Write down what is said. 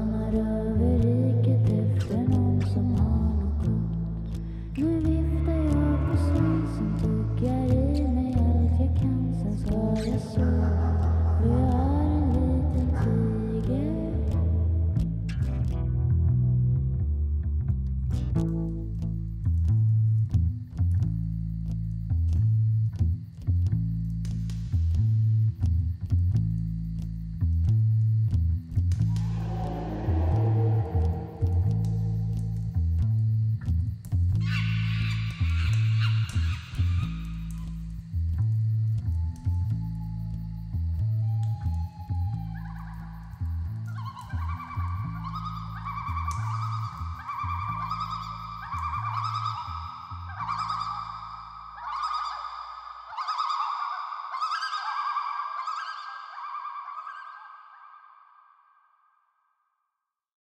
Famar över riket efter någon som har något gott. Nu viftar jag på svansen, tuggar i mig allt jag kan. Sen ska jag sova, för jag är en liten tiger.